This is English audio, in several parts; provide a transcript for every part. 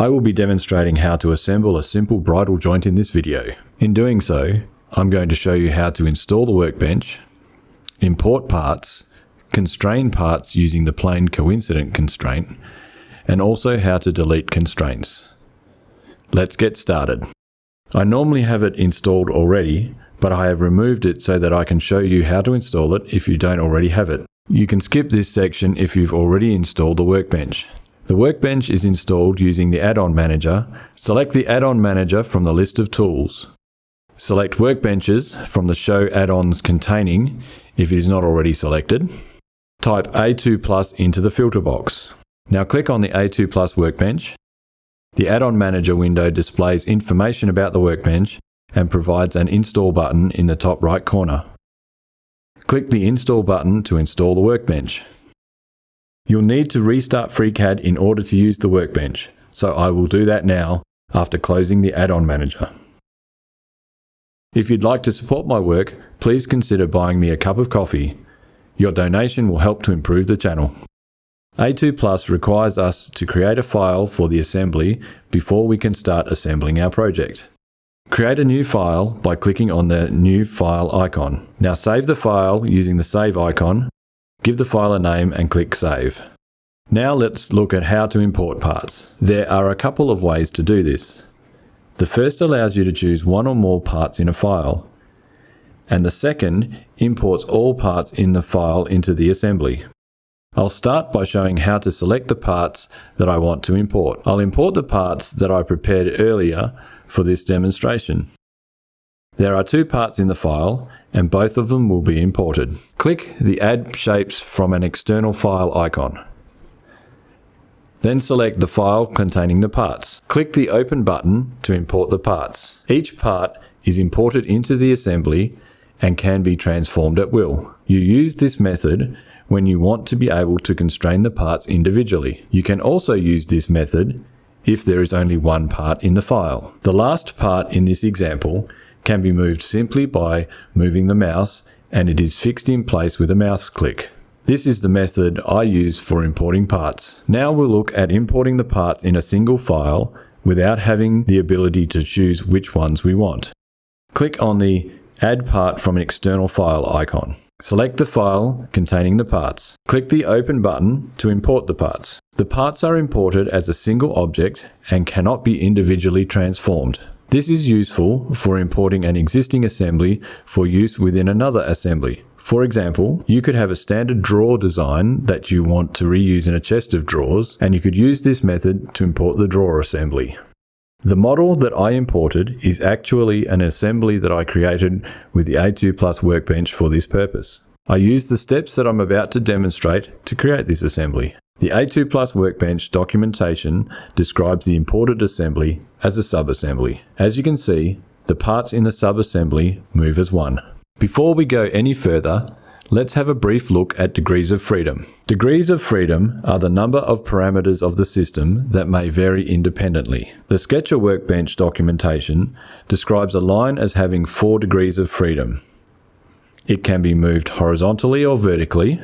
I will be demonstrating how to assemble a simple bridle joint in this video. In doing so, I'm going to show you how to install the workbench, import parts, constrain parts using the plane coincident constraint, and also how to delete constraints. Let's get started. I normally have it installed already, but I have removed it so that I can show you how to install it if you don't already have it. You can skip this section if you've already installed the workbench. The workbench is installed using the add-on manager. Select the add-on manager from the list of tools. Select workbenches from the show add-ons containing if it is not already selected. Type A2 Plus into the filter box. Now click on the A2 Plus workbench. The add-on manager window displays information about the workbench and provides an install button in the top right corner. Click the install button to install the workbench. You'll need to restart FreeCAD in order to use the workbench, so I will do that now after closing the add-on manager. If you'd like to support my work, please consider buying me a cup of coffee. Your donation will help to improve the channel. A2 Plus requires us to create a file for the assembly before we can start assembling our project. Create a new file by clicking on the New File icon. Now save the file using the Save icon Give the file a name and click Save. Now let's look at how to import parts. There are a couple of ways to do this. The first allows you to choose one or more parts in a file, and the second imports all parts in the file into the assembly. I'll start by showing how to select the parts that I want to import. I'll import the parts that I prepared earlier for this demonstration. There are two parts in the file and both of them will be imported. Click the Add Shapes from an external file icon. Then select the file containing the parts. Click the Open button to import the parts. Each part is imported into the assembly and can be transformed at will. You use this method when you want to be able to constrain the parts individually. You can also use this method if there is only one part in the file. The last part in this example can be moved simply by moving the mouse and it is fixed in place with a mouse click. This is the method I use for importing parts. Now we'll look at importing the parts in a single file without having the ability to choose which ones we want. Click on the Add Part from an external file icon. Select the file containing the parts. Click the Open button to import the parts. The parts are imported as a single object and cannot be individually transformed. This is useful for importing an existing assembly for use within another assembly. For example, you could have a standard drawer design that you want to reuse in a chest of drawers, and you could use this method to import the drawer assembly. The model that I imported is actually an assembly that I created with the A2 Plus workbench for this purpose. I used the steps that I'm about to demonstrate to create this assembly. The A2 Plus Workbench documentation describes the imported assembly as a subassembly. As you can see, the parts in the subassembly move as one. Before we go any further, let's have a brief look at degrees of freedom. Degrees of freedom are the number of parameters of the system that may vary independently. The Sketcher Workbench documentation describes a line as having four degrees of freedom. It can be moved horizontally or vertically,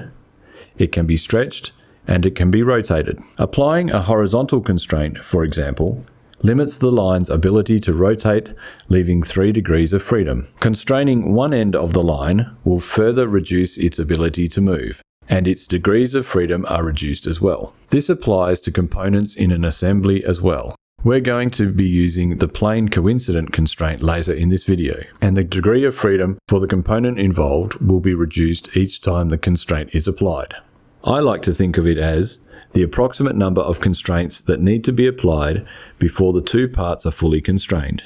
it can be stretched, and it can be rotated. Applying a horizontal constraint, for example, limits the line's ability to rotate, leaving 3 degrees of freedom. Constraining one end of the line will further reduce its ability to move, and its degrees of freedom are reduced as well. This applies to components in an assembly as well. We're going to be using the plane coincident constraint later in this video, and the degree of freedom for the component involved will be reduced each time the constraint is applied. I like to think of it as the approximate number of constraints that need to be applied before the two parts are fully constrained,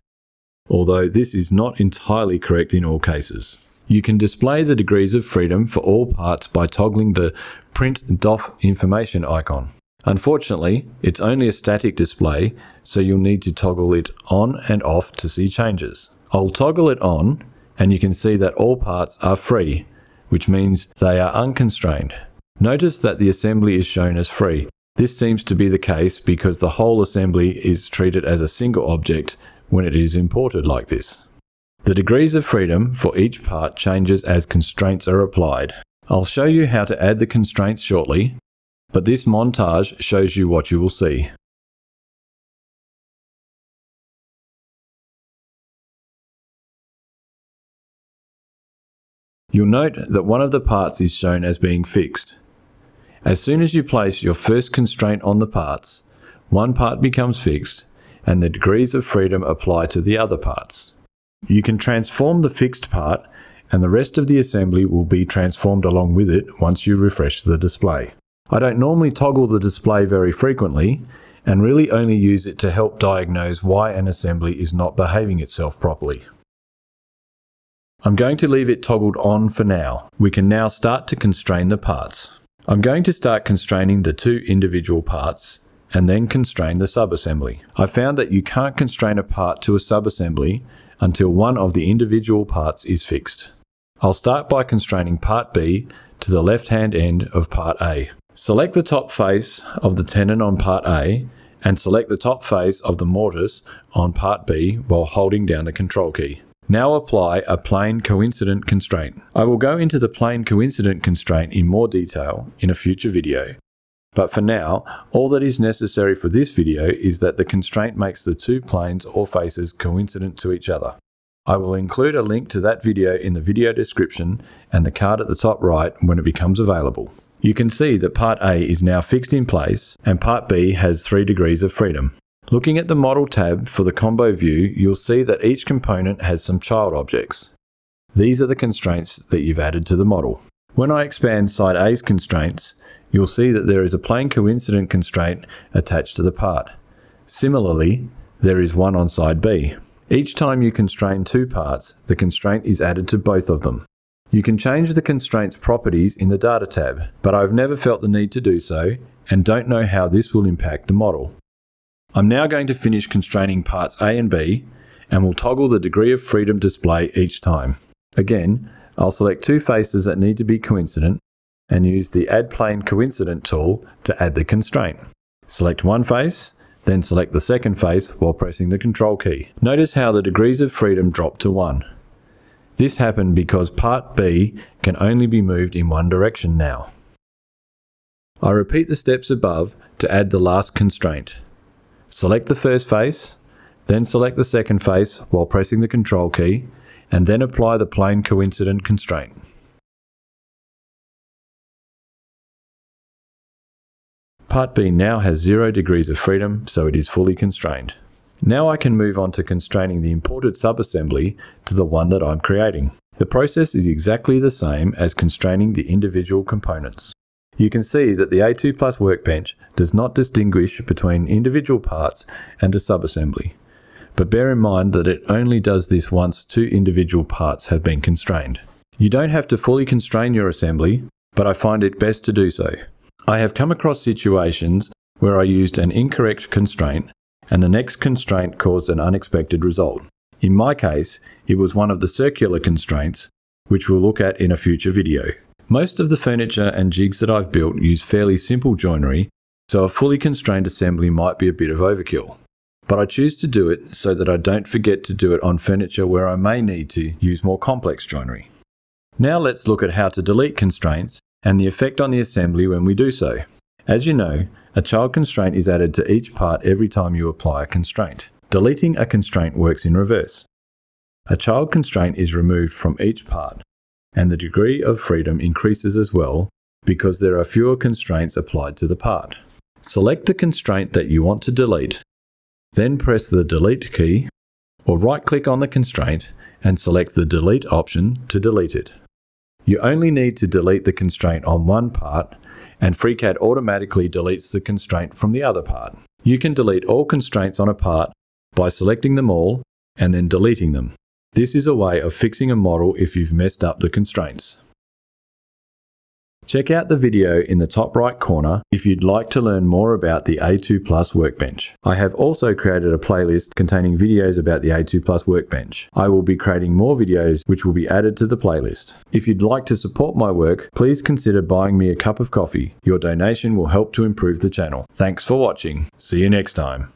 although this is not entirely correct in all cases. You can display the degrees of freedom for all parts by toggling the Print DOF information icon. Unfortunately, it's only a static display, so you'll need to toggle it on and off to see changes. I'll toggle it on, and you can see that all parts are free, which means they are unconstrained. Notice that the assembly is shown as free. This seems to be the case because the whole assembly is treated as a single object when it is imported like this. The degrees of freedom for each part changes as constraints are applied. I'll show you how to add the constraints shortly, but this montage shows you what you will see. You'll note that one of the parts is shown as being fixed. As soon as you place your first constraint on the parts, one part becomes fixed and the degrees of freedom apply to the other parts. You can transform the fixed part and the rest of the assembly will be transformed along with it once you refresh the display. I don't normally toggle the display very frequently and really only use it to help diagnose why an assembly is not behaving itself properly. I'm going to leave it toggled on for now. We can now start to constrain the parts. I'm going to start constraining the two individual parts and then constrain the subassembly. I found that you can't constrain a part to a subassembly until one of the individual parts is fixed. I'll start by constraining part B to the left hand end of part A. Select the top face of the tenon on part A and select the top face of the mortise on part B while holding down the control key. Now apply a plane coincident constraint. I will go into the plane coincident constraint in more detail in a future video. But for now, all that is necessary for this video is that the constraint makes the two planes or faces coincident to each other. I will include a link to that video in the video description and the card at the top right when it becomes available. You can see that part A is now fixed in place and part B has 3 degrees of freedom. Looking at the model tab for the combo view, you'll see that each component has some child objects. These are the constraints that you've added to the model. When I expand side A's constraints, you'll see that there is a plane coincident constraint attached to the part. Similarly, there is one on side B. Each time you constrain two parts, the constraint is added to both of them. You can change the constraint's properties in the Data tab, but I've never felt the need to do so and don't know how this will impact the model. I'm now going to finish constraining parts A and B and will toggle the degree of freedom display each time. Again, I'll select two faces that need to be coincident and use the Add Plane Coincident tool to add the constraint. Select one face then select the second face while pressing the control key. Notice how the degrees of freedom drop to 1. This happened because part B can only be moved in one direction now. I repeat the steps above to add the last constraint. Select the first face, then select the second face while pressing the control key, and then apply the plane coincident constraint. Part B now has zero degrees of freedom, so it is fully constrained. Now I can move on to constraining the imported subassembly to the one that I'm creating. The process is exactly the same as constraining the individual components. You can see that the A2 Plus workbench does not distinguish between individual parts and a subassembly. But bear in mind that it only does this once two individual parts have been constrained. You don't have to fully constrain your assembly, but I find it best to do so. I have come across situations where I used an incorrect constraint and the next constraint caused an unexpected result. In my case, it was one of the circular constraints, which we'll look at in a future video. Most of the furniture and jigs that I've built use fairly simple joinery, so a fully constrained assembly might be a bit of overkill. But I choose to do it so that I don't forget to do it on furniture where I may need to use more complex joinery. Now let's look at how to delete constraints and the effect on the assembly when we do so. As you know, a child constraint is added to each part every time you apply a constraint. Deleting a constraint works in reverse. A child constraint is removed from each part, and the degree of freedom increases as well because there are fewer constraints applied to the part. Select the constraint that you want to delete, then press the Delete key, or right-click on the constraint and select the Delete option to delete it. You only need to delete the constraint on one part and FreeCAD automatically deletes the constraint from the other part. You can delete all constraints on a part by selecting them all and then deleting them. This is a way of fixing a model if you've messed up the constraints. Check out the video in the top right corner if you'd like to learn more about the A2 Plus Workbench. I have also created a playlist containing videos about the A2 Plus Workbench. I will be creating more videos which will be added to the playlist. If you'd like to support my work, please consider buying me a cup of coffee. Your donation will help to improve the channel. Thanks for watching. See you next time.